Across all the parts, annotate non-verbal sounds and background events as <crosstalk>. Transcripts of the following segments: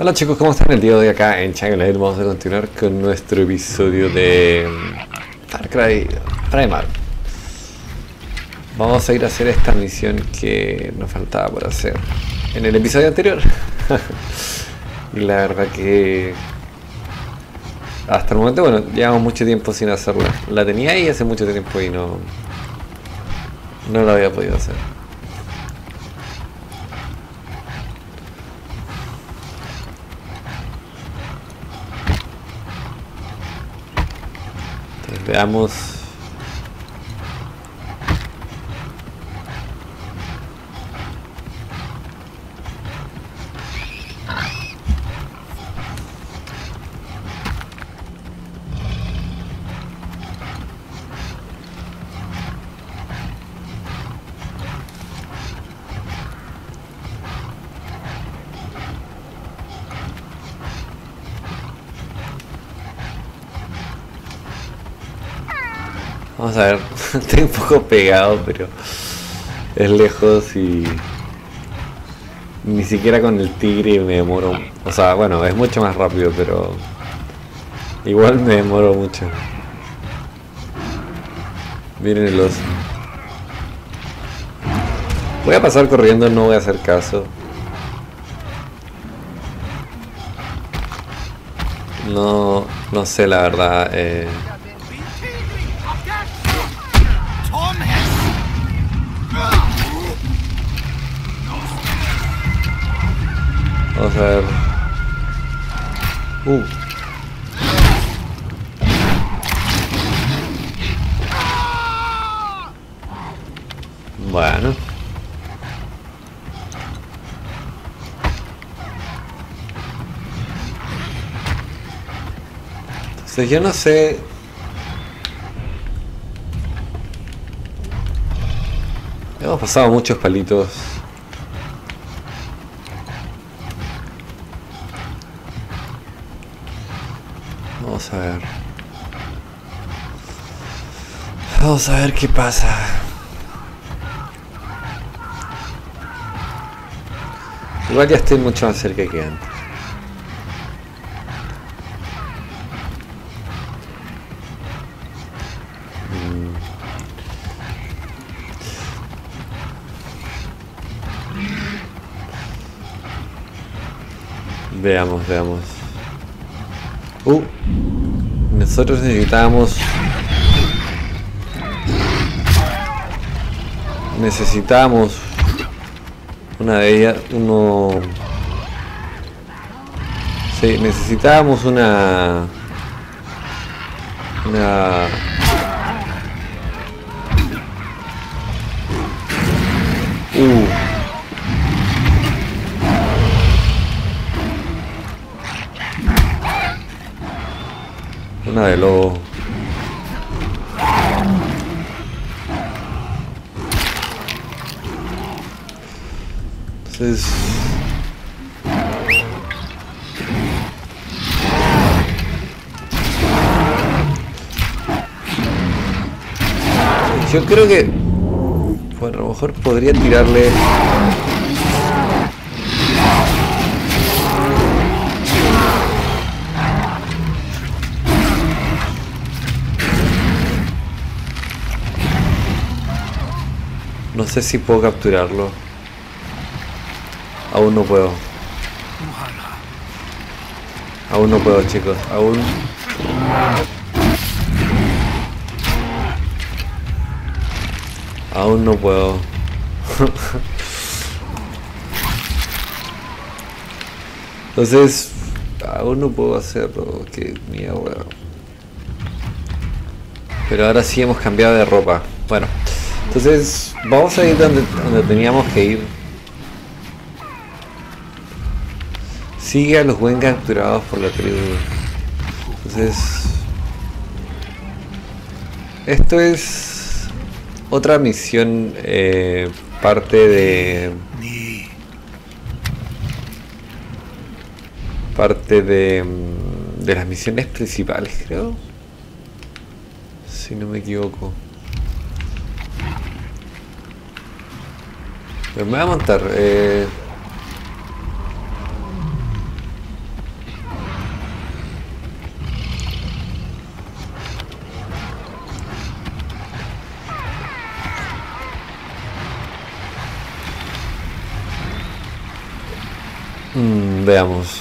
Hola chicos, ¿cómo están? El día de hoy acá en Channel vamos a continuar con nuestro episodio de mm, Far Cry Primal. Vamos a ir a hacer esta misión que nos faltaba por hacer en el episodio anterior. y <laughs> la verdad que hasta el momento, bueno, llevamos mucho tiempo sin hacerla. La tenía ahí hace mucho tiempo y no, no la había podido hacer. Veamos. Vamos a ver, <laughs> estoy un poco pegado, pero es lejos y ni siquiera con el tigre me demoro. O sea, bueno, es mucho más rápido, pero igual me demoro mucho. Miren el oso. Voy a pasar corriendo, no voy a hacer caso. No, no sé la verdad. Eh, Vamos a ver. Uh. Bueno. Entonces yo no sé. Hemos pasado muchos palitos. Vamos a ver. Vamos a ver qué pasa. Igual ya estoy mucho más cerca que antes. Mm. Veamos, veamos. Uh, nosotros necesitábamos. Necesitábamos una de ellas, uno. Sí, necesitábamos una. Una. Uh. Una de lobo. Entonces... Yo creo que... Bueno, a lo mejor podría tirarle... No sé si puedo capturarlo. Aún no puedo. Aún no puedo, chicos. Aún. Aún no puedo. <laughs> Entonces, aún no puedo hacerlo. Qué mierda. Pero ahora sí hemos cambiado de ropa. Bueno, entonces vamos a ir donde, donde teníamos que ir. Sigue a los buen capturados por la tribu. Entonces... Esto es otra misión, eh, parte de... Parte de, mm, de las misiones principales, creo. Si no me equivoco. Eh, me voy a montar. Eh... Mm, veamos.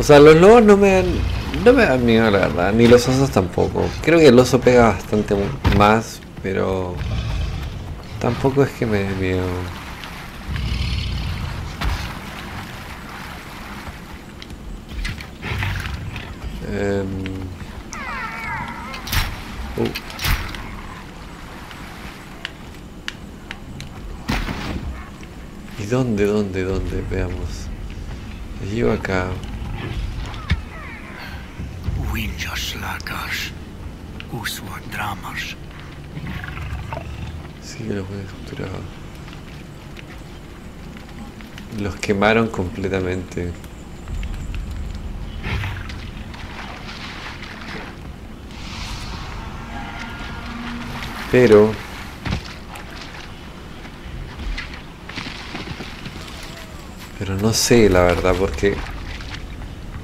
O sea, los lobos no me dan, no me dan miedo, la verdad. Ni los osos tampoco. Creo que el oso pega bastante más, pero tampoco es que me dé miedo. Em, uh. ¿Y dónde, dónde, dónde? Veamos. Llevo acá. Winjaslakars. Uswa dramars. Sí, los voy capturados. Los quemaron completamente. Pero... Pero no sé la verdad porque...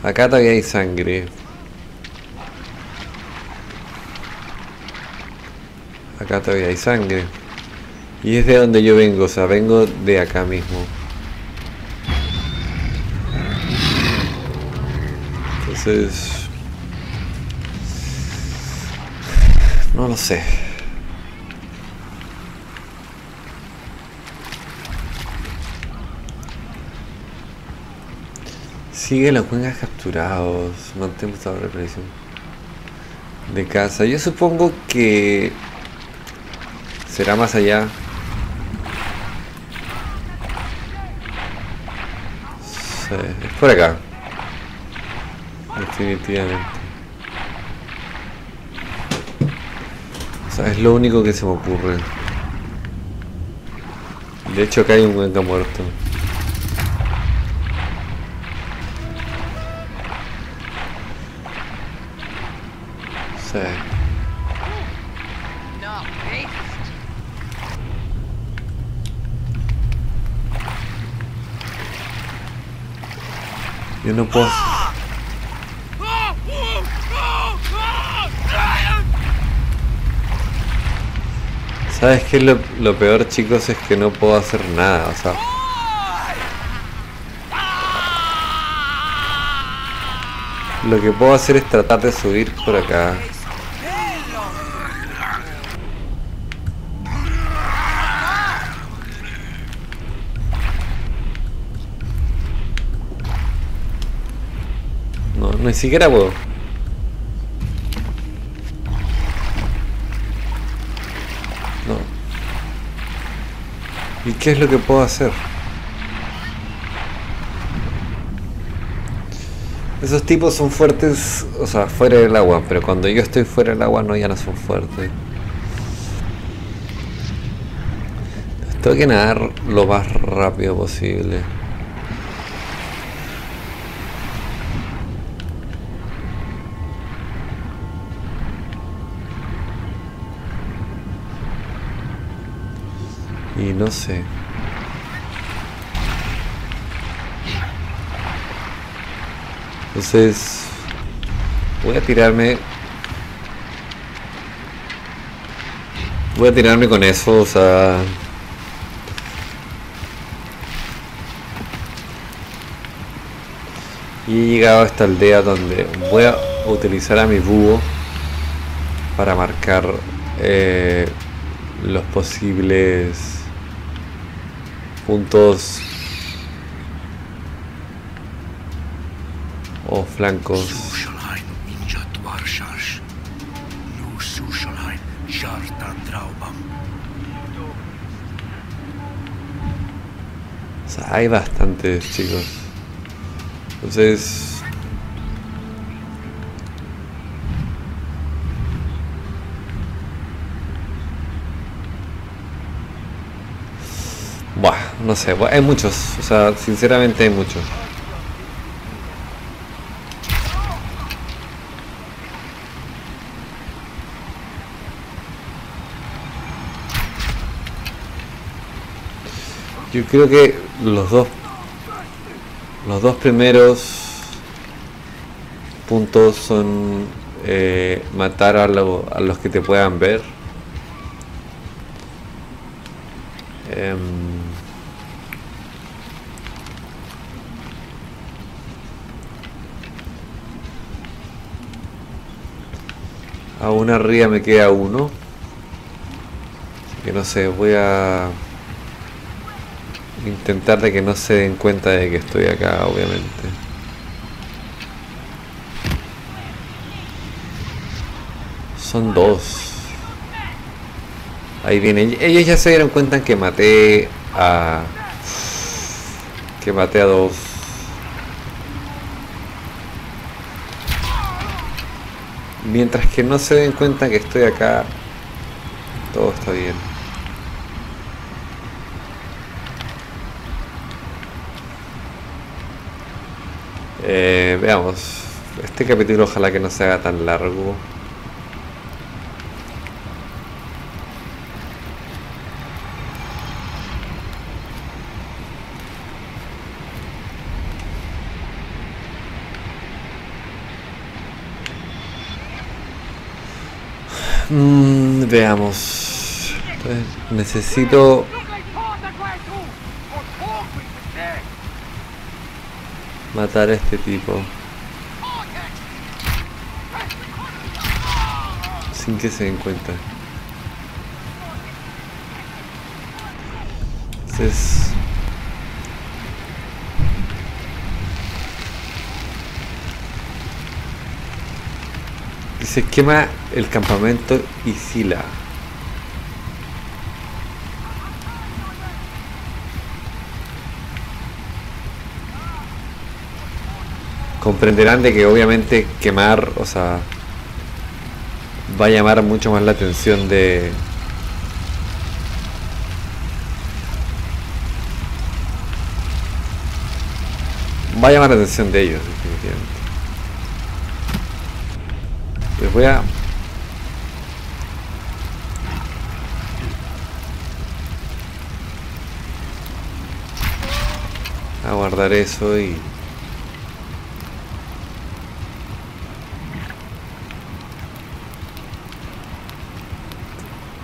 Acá todavía hay sangre. Acá todavía hay sangre. Y es de donde yo vengo, o sea, vengo de acá mismo. Entonces... No lo sé. Sigue los cuencas capturados. Mantemos la represión de casa. Yo supongo que será más allá. Sí, es por acá. Definitivamente. O sea, es lo único que se me ocurre. De hecho acá hay un cuenca muerto. Sí. No, haste. Yo no puedo... ¿Sabes qué lo, lo peor, chicos? Es que no puedo hacer nada, o sea... Lo que puedo hacer es tratar de subir por acá. No, ni siquiera puedo. No. ¿Y qué es lo que puedo hacer? Esos tipos son fuertes, o sea, fuera del agua, pero cuando yo estoy fuera del agua no ya no son fuertes. Tengo que nadar lo más rápido posible. Y no sé. Entonces voy a tirarme voy a tirarme con eso, o sea y he llegado a esta aldea donde voy a utilizar a mi búho para marcar eh, los posibles puntos o flancos Sushalheim injat warshash. Nu Sushalheim jartan traubam. O sea, hay bastantes chicos. Entonces... Buah, no sé, buah, hay muchos, o sea, sinceramente hay muchos. Yo creo que los dos los dos primeros puntos son eh, matar a, lo- a los que te puedan ver. Em, aún arriba me queda uno. Que no sé, voy a intentar de que no se den cuenta de que estoy acá, obviamente. Son dos. Ahí viene. Ellos ya se dieron cuenta que maté a. Que maté a dos. Mientras que no se den cuenta que estoy acá, todo está bien. Eh, veamos. Este capítulo ojalá que no se haga tan largo. Mm, veamos. Entonces, necesito matar a este tipo. Sin que se den cuenta. Entonces... Quema el campamento Isila. Comprenderán de que obviamente quemar, o sea, va a llamar mucho más la atención de va a llamar la atención de ellos definitivamente les voy a guardar eso y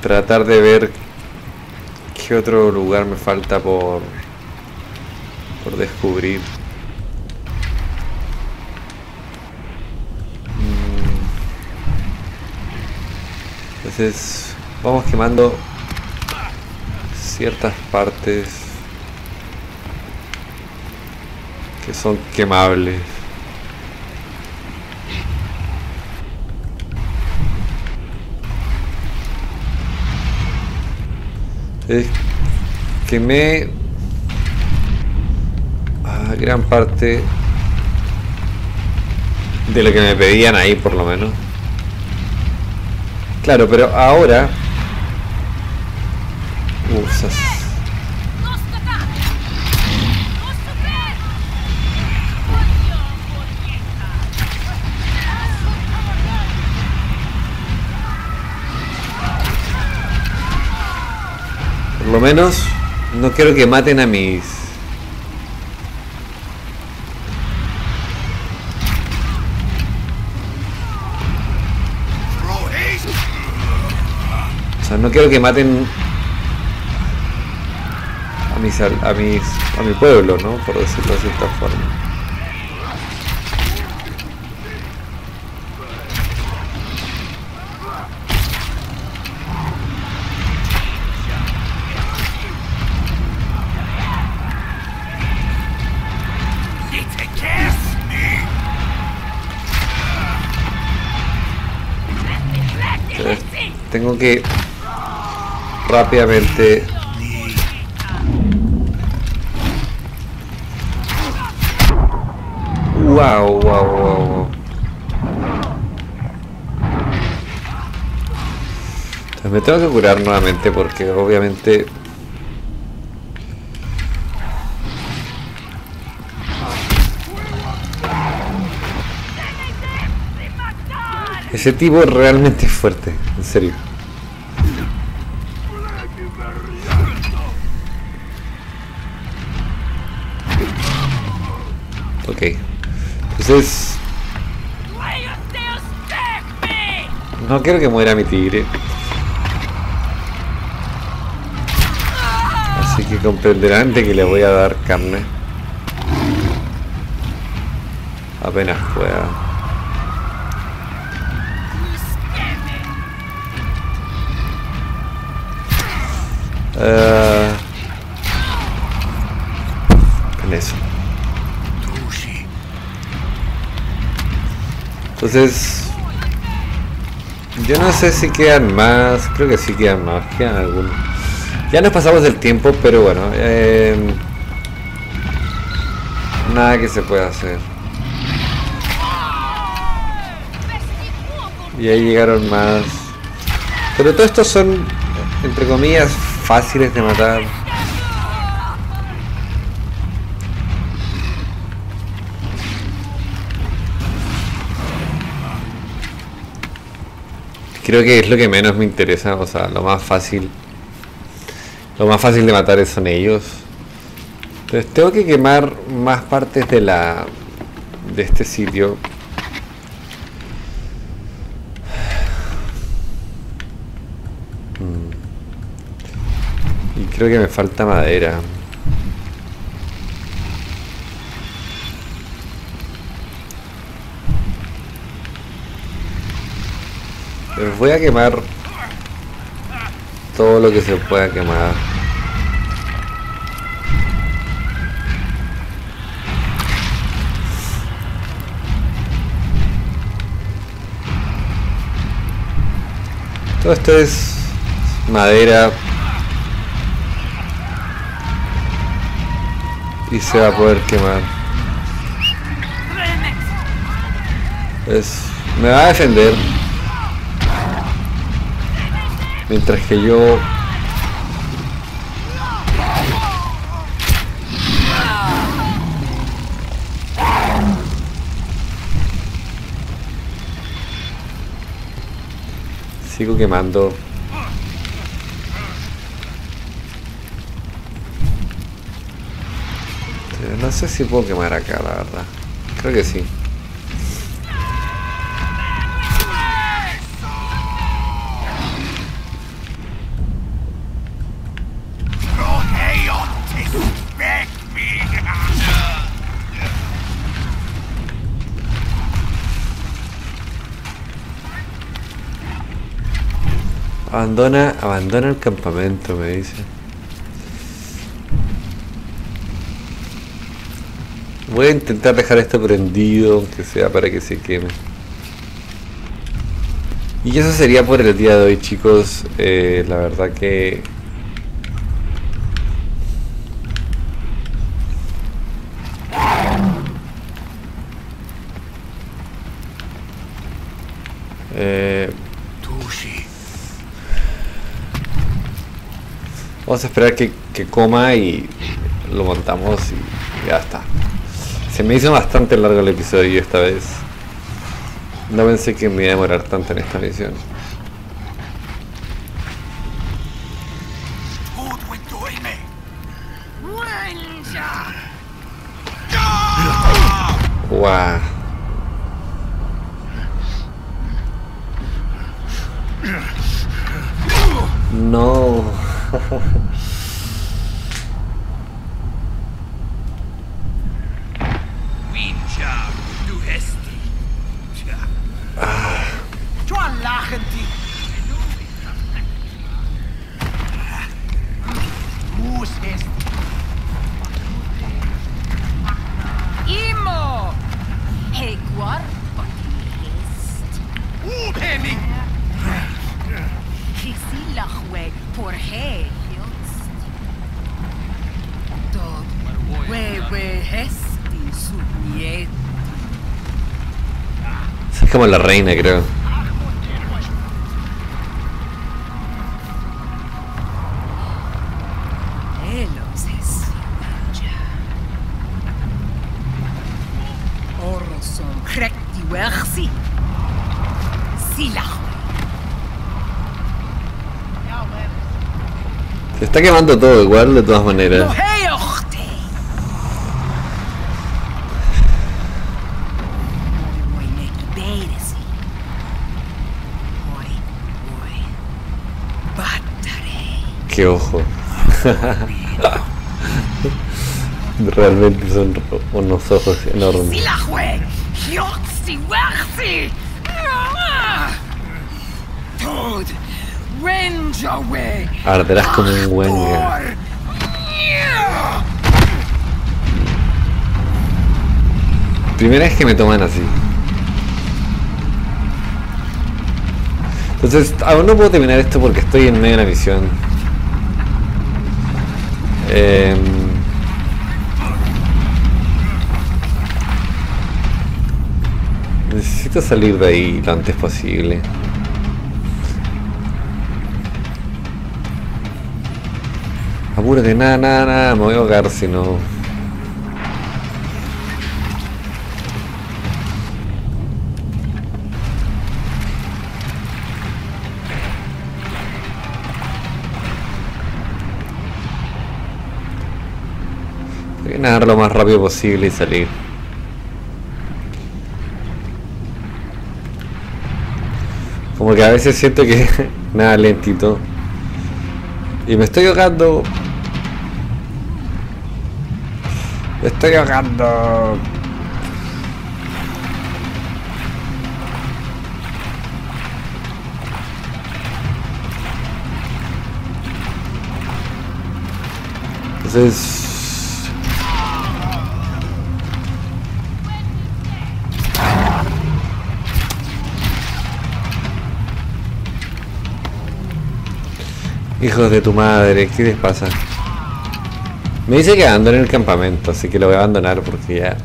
tratar de ver qué otro lugar me falta por por descubrir Mm. entonces vamos quemando ciertas partes son quemables. Es quemé gran parte de lo que me pedían ahí por lo menos. Claro pero ahora usas menos no quiero que maten a mis O sea, no quiero que maten a mis, a mis a mi pueblo, ¿no? Por decirlo de cierta forma. Tengo que rápidamente wow wow wow wow. Me tengo que curar nuevamente porque obviamente ese tipo realmente es fuerte en serio Ok. Entonces. No quiero que muera mi tigre. Así que comprenderán de que le voy a dar carne. Apenas pueda. Eh, en eso. Tushi. Entonces, yo no sé si quedan más, creo que sí quedan más, quedan algunos. Ya nos pasamos del tiempo, pero bueno, eh, nada que se pueda hacer. Y ahí llegaron más. Pero todos estos son, entre comillas, fáciles de matar. Creo que es lo que menos me interesa, o sea, lo más fácil. Lo más fácil de matar son ellos. Entonces tengo que quemar más partes de la. de este sitio. Creo que me falta madera. Pues voy a quemar todo lo que se pueda quemar. Todo esto es madera y se va a poder quemar. Pues me va a defender. Mientras que yo... Sigo quemando. Pero No sé si puedo quemar acá, la verdad. Creo que sí. Abandona, abandona el campamento, me dice. Voy a intentar dejar esto prendido, aunque sea para que se queme. Y eso sería por el día de hoy, chicos. Eh, la verdad que... Eh. Vamos a esperar que coma y lo montamos y ya está. Se me hizo bastante largo el episodio esta vez. No pensé que me iba a demorar tanto en esta misión. Guau. No. <laughs> Como la reina, creo. Se está quemando todo igual, de todas maneras. Realmente son unos ojos enormes. Arderás como un. Tor! Primera vez que me toman así. Entonces, aún no puedo terminar esto porque estoy en medio de una misión. Em, necesito salir de ahí lo antes posible. Apúrate, nada, nada, nada, me voy a ahogar si no. Nadar lo más rápido posible y salir. Como que a veces siento que <laughs> nada lentito. Y me estoy ahogando. Me estoy ahogando. Entonces... Hijos de tu madre, ¿qué les pasa? Me dice que ando en el campamento, así que lo voy a abandonar porque ya...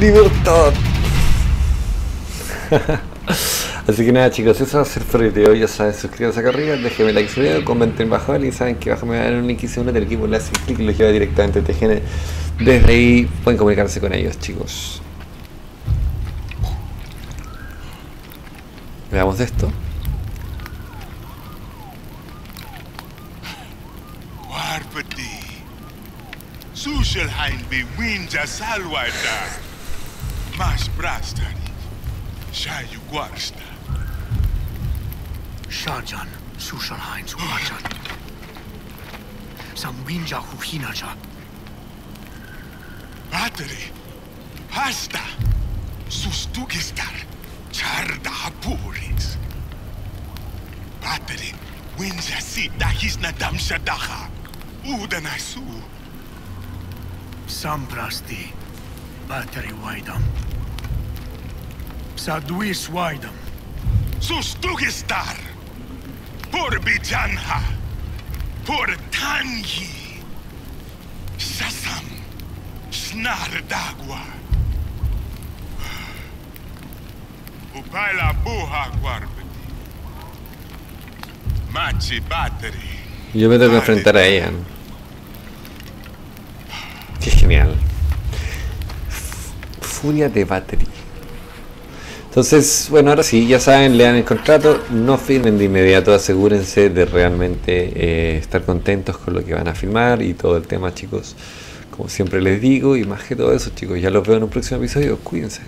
Libertad. <laughs> Así que nada chicos, eso va a ser todo el video. Ya saben, suscríbanse acá arriba, déjenme like su video, comenten bajo y saben que abajo me van a dar un link y se unen del equipo, le hacen clic y los lleva directamente a TGN. Desde ahí pueden comunicarse con ellos chicos. Veamos esto. Warpati. Sushelheim be winja salwaita. Mas brastani. Shayu guarsta. Shajan, Sushalheinz Wachan. Samwinja Huhinaja. Battery. Hasta. Sustugistar. Charda hapuris. Battery. Winja sita hisna damshadaha. Udanasu. Samprasti. Battery Waidam. Sadwis Waidam. Sustugistar. Por Bijanha. Por Tangi. Machi battery. Yo me tengo que enfrentar a ella. ¿no? Qué genial. Furia de Battery. Entonces, bueno, ahora sí, ya saben, lean el contrato, no firmen de inmediato, asegúrense de realmente eh, estar contentos con lo que van a firmar y todo el tema, chicos. Como siempre les digo, y más que todo eso, chicos, ya los veo en un próximo episodio, cuídense.